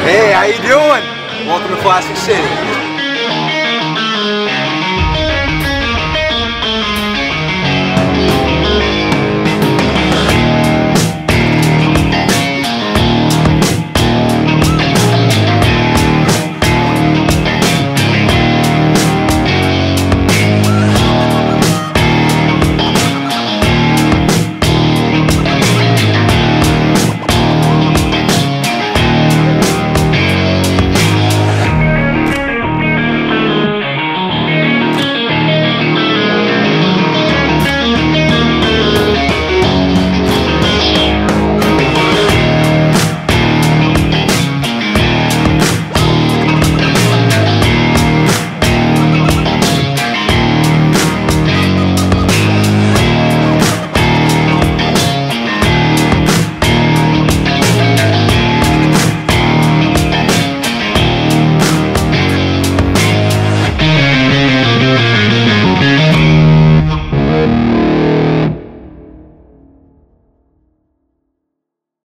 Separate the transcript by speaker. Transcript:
Speaker 1: Hey, how you doing? Welcome to Plastic City.